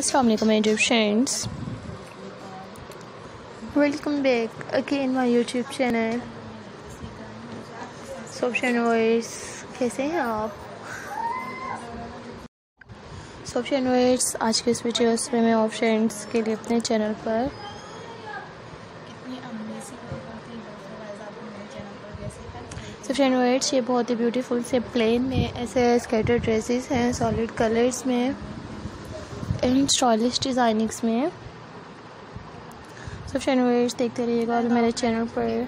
Assalamu alaikum my dear friends welcome back again my YouTube channel. सोशन words कैसे हैं आप? सोशन वर्ड्स आज के इस वीडियो में मैं ऑफ़ फ्रेंड्स के लिए अपने चैनल पर। सोशन वर्ड्स ये बहुत ही ब्यूटीफुल से प्लेन में ऐसे स्केटर ड्रेसेस हैं सॉलिड कलर्स में। एंड स्टाइलिश डिज़ाइनिंग्स में सब शनिवेज देखते रहिएगा और मेरे चैनल पर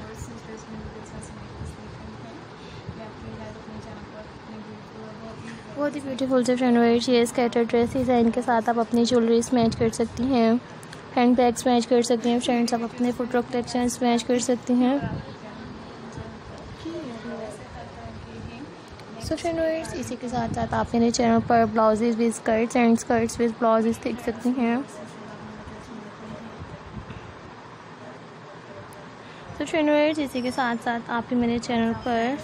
बहुत ही ब्यूटीफुल से शनिवेज ये स्केटर ड्रेसेस हैं इनके साथ आप अपनी ज्वेलरीज मैच कर सकती हैं। हैंड बैग्स मैच कर सकती हैं फ्रेंड्स आप अपने फुट कलेक्शन मैच कर सकती हैं। सो फ्रेंड्स इसी के साथ साथ आप मेरे चैनल पर blouses with skirts and skirts with blouses देख सकती हैं तो फ्रेंड्स इसी के साथ साथ आप ही मेरे चैनल पर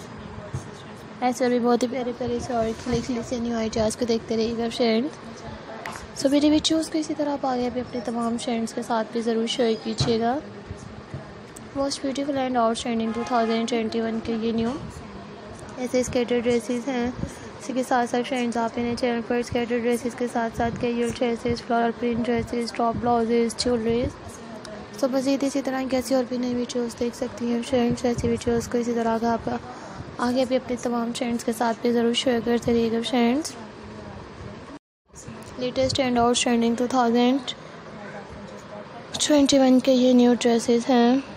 ऐसे भी बहुत ही प्यारे प्यारे से और खिले से न्यू आइडियाज़ को देखते रहिएगा फ्रेंड्स सो मेरे वीडियोज़ को इसी तरह आप आगे भी अपने तमाम फ्रेंड्स के साथ भी ज़रूर शेयर कीजिएगा। Most beautiful and outstanding two thousand twenty one के ये न्यू ऐसे स्केटर ड्रेसेस हैं। इसी के साथ साथ फ्रेंड्स आप इन्हें चैनल पर स्केटर ड्रेसेस के साथ साथ casual dresses floral print dresses top blouses jewelleries तो मज़ीद इसी तरह की ऐसी और भी नई वीडियोज़ देख सकती हैं। फ्रेंड्स ऐसी वीडियोज़ को इसी तरह का आप आगे भी अपने तमाम फ्रेंड्स के साथ भी ज़रूर शेयर करते रहिएगा friends latest and out trending two thousand twenty one के ये न्यू ड्रेसेस हैं।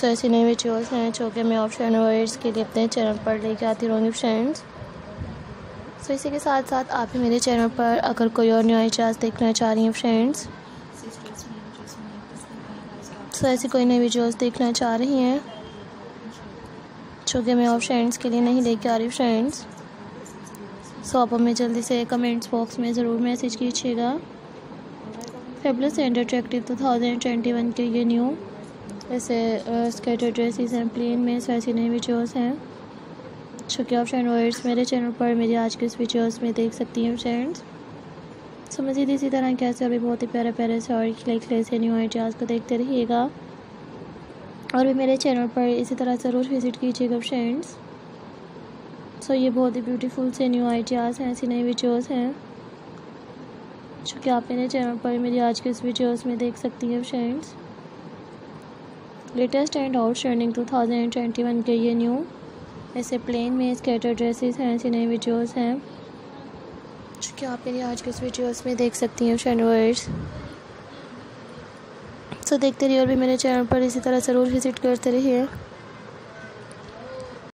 तो ऐसी नई वीडियोस जो कि मैं ऑप्शन वर्ड्स के लिए अपने चैनल पर लेके आती रहूँगी फ्रेंड्स तो इसी के साथ साथ आप भी मेरे चैनल पर अगर कोई और न्यू आइजाज देखना चाह रही हैं फ्रेंड्स तो ऐसी कोई नई वीडियोस देखना चाह रही हैं, जो कि मैं और फ्रेंड्स के लिए नहीं लेके आ रही फ्रेंड्स सो आप हमें जल्दी से कमेंट्स बॉक्स में ज़रूर मैसेज कीजिएगा. Fabulous and attractive two thousand twenty one के ये न्यू ऐसे स्केटर ड्रेसेस हैं, प्लेन में ऐसी नई वीडियोस हैं। जो कि आप फ्रेंड मेरे चैनल पर, मेरी आज के इस वीडियोस में देख सकती हैं फ्रेंड्स सो मज़ीद इसी तरह कैसे अभी बहुत ही प्यारे प्यारे से और खिले खिले से न्यू आइडियाज़ को देखते रहिएगा। और भी मेरे चैनल पर इसी तरह ज़रूर विज़िट कीजिएगा फ्रेंड्स सो ये बहुत ही ब्यूटीफुल से न्यू आइडियाज़ हैं, ऐसी नई वीडियोस हैं। जो आप मेरे चैनल पर, मेरी आज के इस वीडियोस में देख सकती हैं friends latest and outstanding two thousand twenty one के ये न्यू ऐसे प्लेन में स्केटर ड्रेसेस हैं ऐसे नए वीडियोज़ हैं। जो कि आप मेरी आज के इस वीडियोस में देख सकती हैं शनवर्स सो देखते रहिए और भी मेरे चैनल पर इसी तरह ज़रूर विज़िट करते रहिए।